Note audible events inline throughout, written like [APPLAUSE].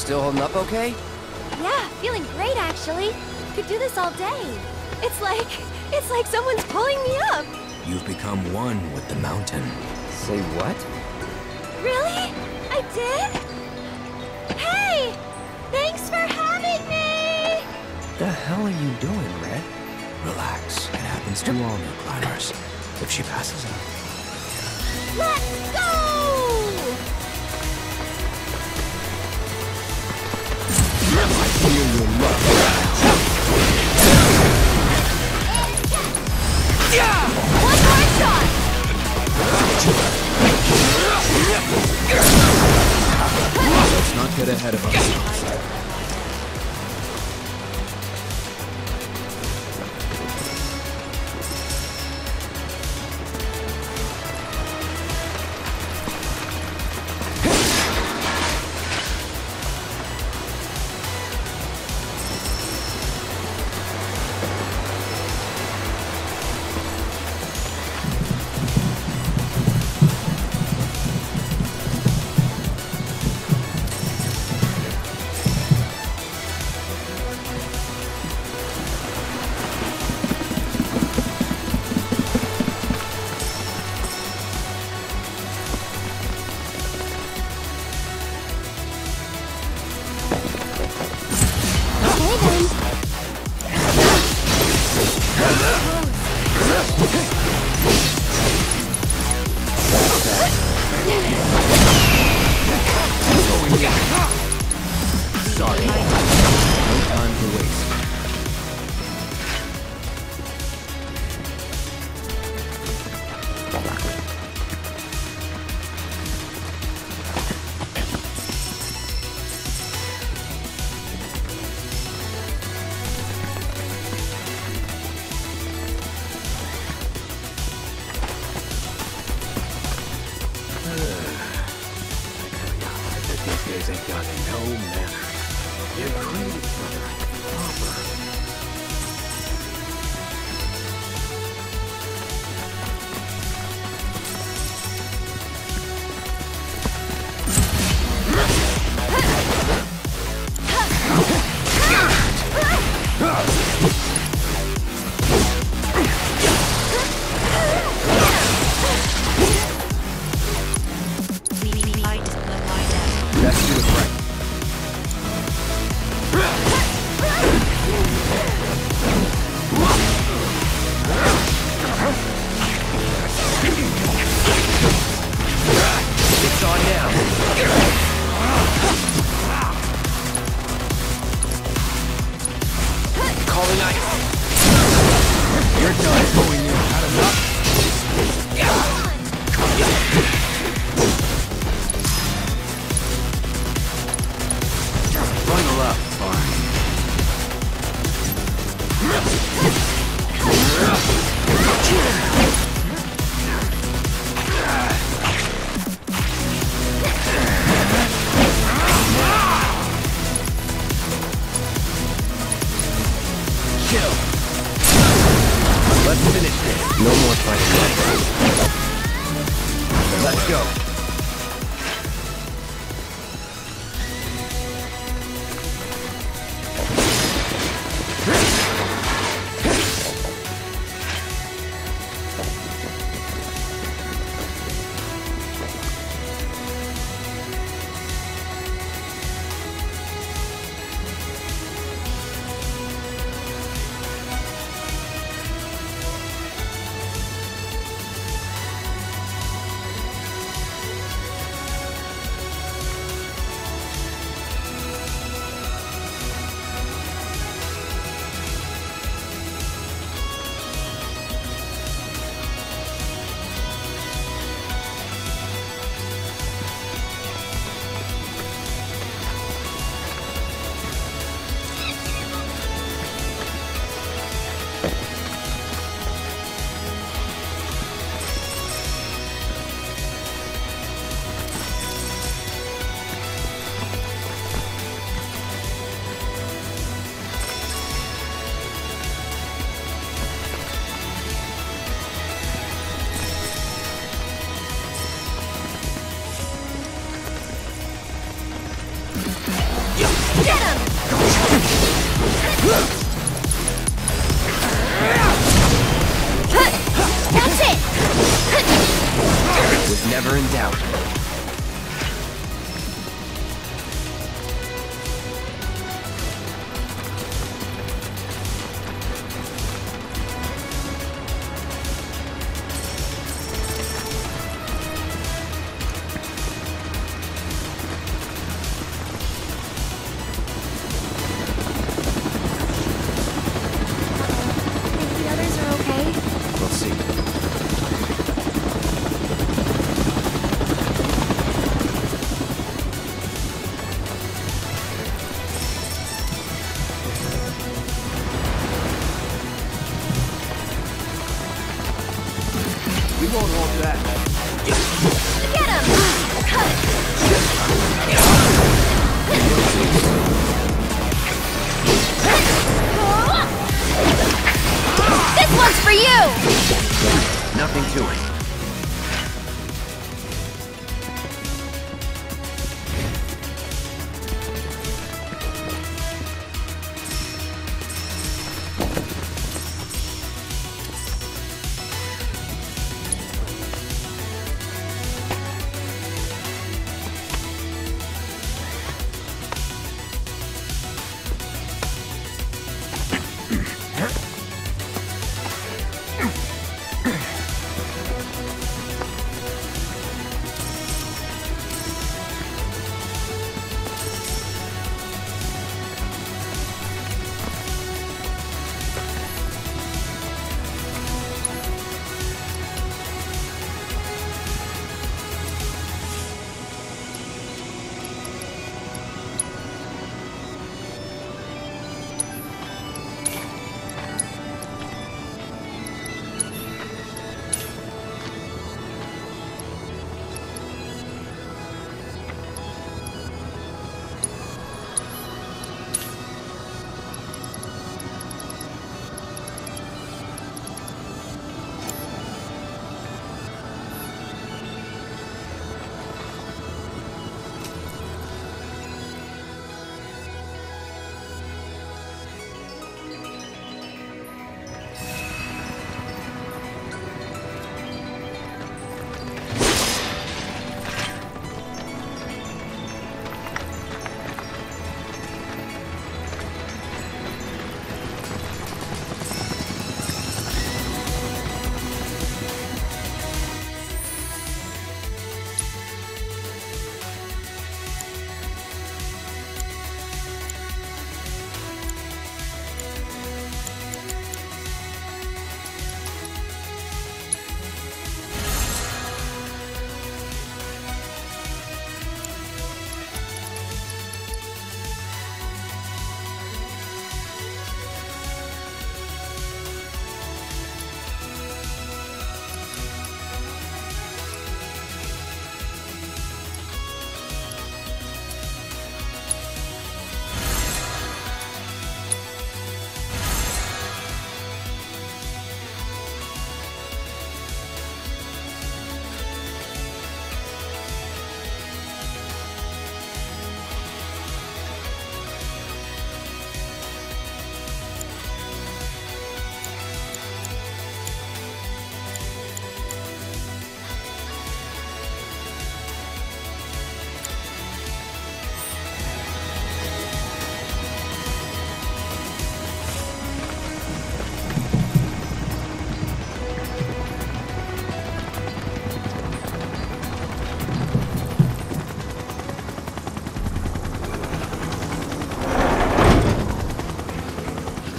still holding up okay? Yeah, feeling great actually. Could do this all day. It's like, it's like someone's pulling me up. You've become one with the mountain. Say what? Really? I did? Hey! Thanks for having me! The hell are you doing, Red? Relax. It happens to all new climbers. If she passes out, Let's go! Let's not get ahead of ourselves. Days ain't got no manner. You're for proper. Nothing to it.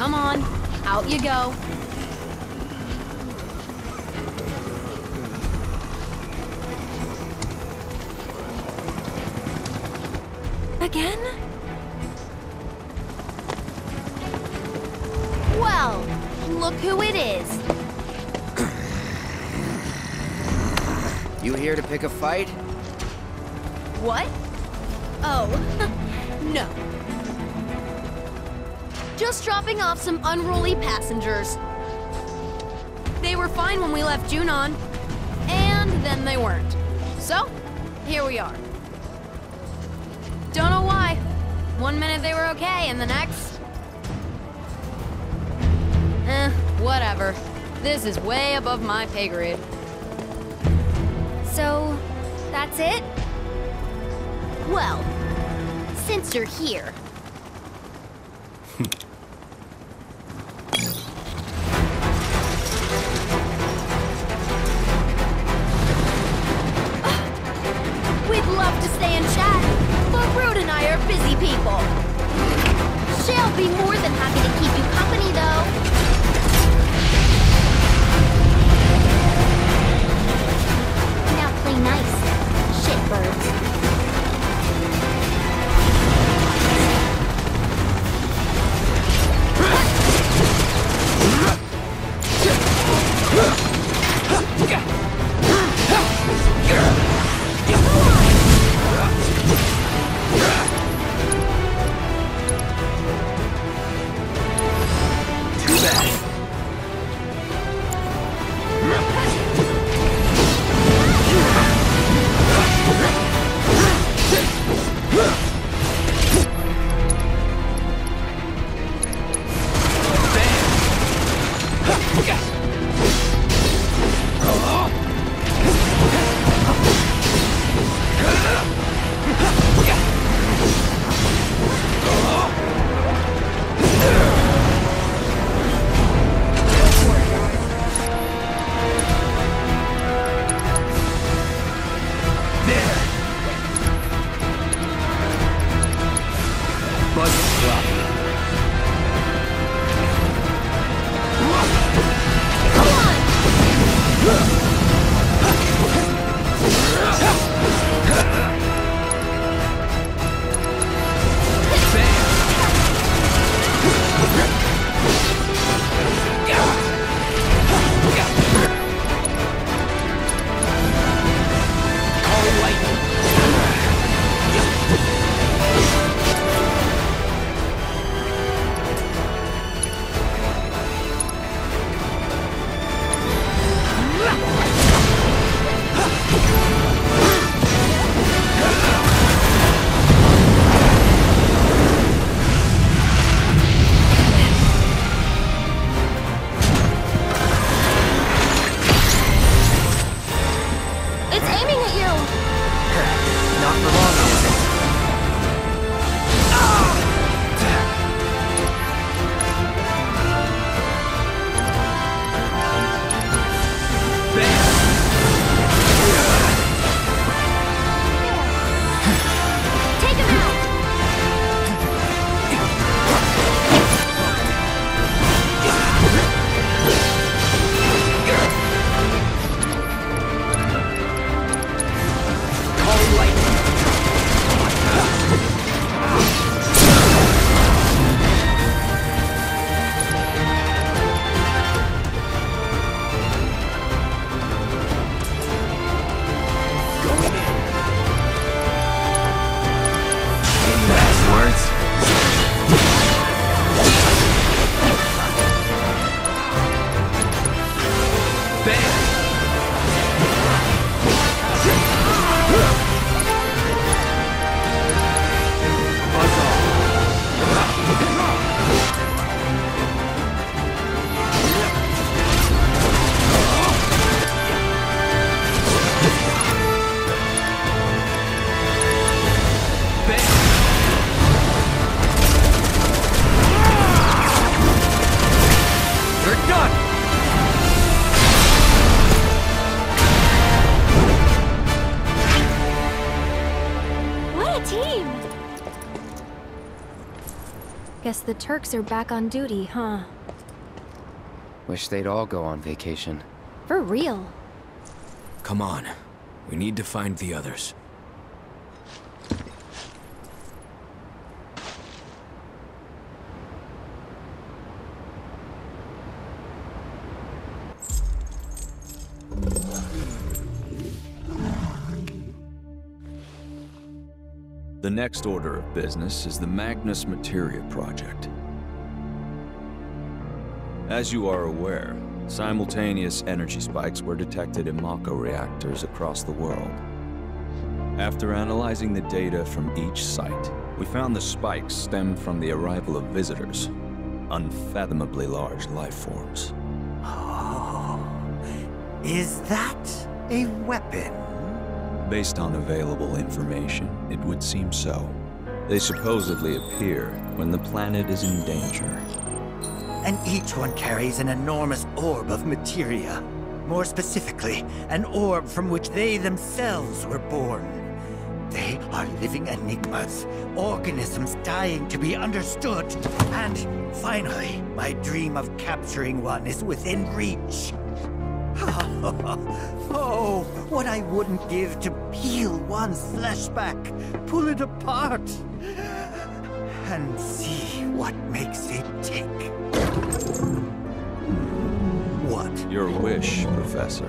Come on, out you go. Again? Well, look who it is. [CLEARS THROAT] You here to pick a fight? What? Oh, [LAUGHS] no. Just dropping off some unruly passengers. They were fine when we left Junon, and then they weren't. So, here we are. Don't know why. One minute they were okay, and the next. Eh, whatever. This is way above my pay grade. So, That's it? Well, since you're here. [LAUGHS] people. She'll be more than happy to keep you Turks are back on duty, huh? Wish they'd all go on vacation. For real. Come on. We need to find the others. The next order of business is the Magnus Materia Project. As you are aware, simultaneous energy spikes were detected in Mako reactors across the world. After analyzing the data from each site, we found the spikes stemmed from the arrival of visitors, unfathomably large life forms. Oh, [GASPS] is that a weapon? Based on available information, it would seem so. They supposedly appear when the planet is in danger. And each one carries an enormous orb of materia. More specifically, an orb from which they themselves were born. They are living enigmas, organisms dying to be understood. And finally, my dream of capturing one is within reach. [LAUGHS] [LAUGHS] oh, what I wouldn't give to peel one's flesh back, pull it apart, and see what makes it tick. What? Your wish, Professor,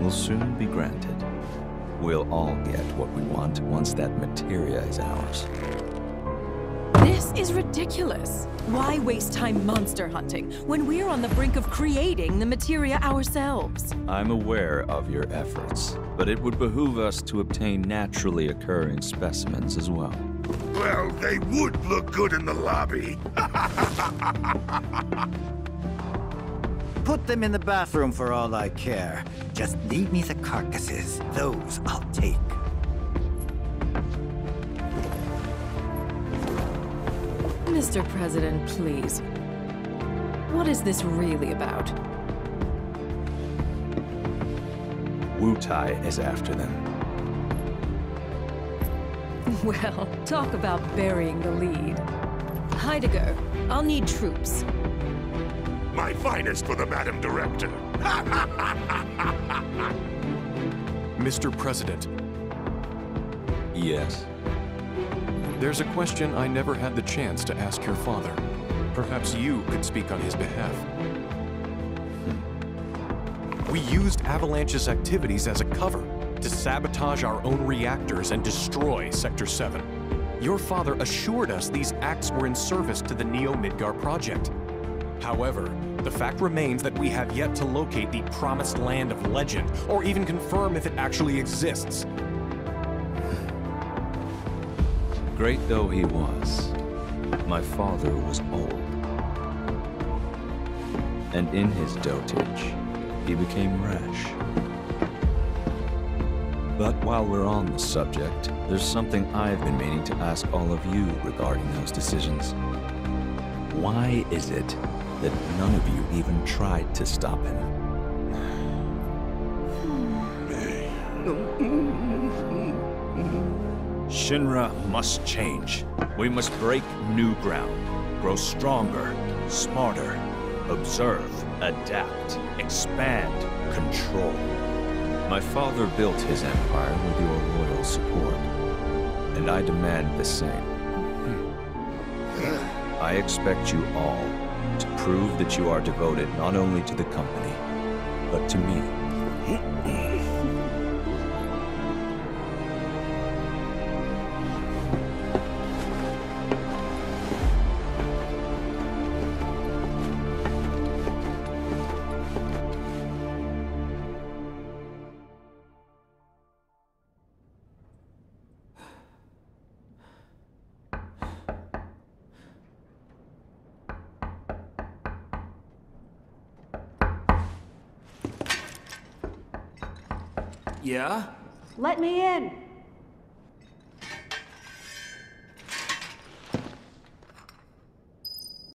will soon be granted. We'll all get what we want once that materia is ours. This is ridiculous. Why waste time monster hunting when we're on the brink of creating the materia ourselves? I'm aware of your efforts, but it would behoove us to obtain naturally occurring specimens as well. Well, they would look good in the lobby. Put them in the bathroom for all I care. Just leave me the carcasses. Those I'll take. Mr. President, please. What is this really about? Wutai is after them. [LAUGHS] Well, talk about burying the lead. Heidegger, I'll need troops. My finest for the Madam Director. [LAUGHS] Mr. President, Yes. There's a question I never had the chance to ask your father. Perhaps you could speak on his behalf. We used Avalanche's activities as a cover to sabotage our own reactors and destroy Sector 7. Your father assured us these acts were in service to the Neo Midgar project. However, the fact remains that we have yet to locate the promised land of legend, or even confirm if it actually exists. Great though he was, my father was old. And in his dotage, he became rash. But while we're on the subject, there's something I've been meaning to ask all of you regarding those decisions. Why is it that none of you even tried to stop him? Shinra must change. We must break new ground, grow stronger, smarter, observe, adapt, expand, control. My father built his empire with your loyal support, and I demand the same. I expect you all to prove that you are devoted not only to the company, but to me. Yeah? Let me in.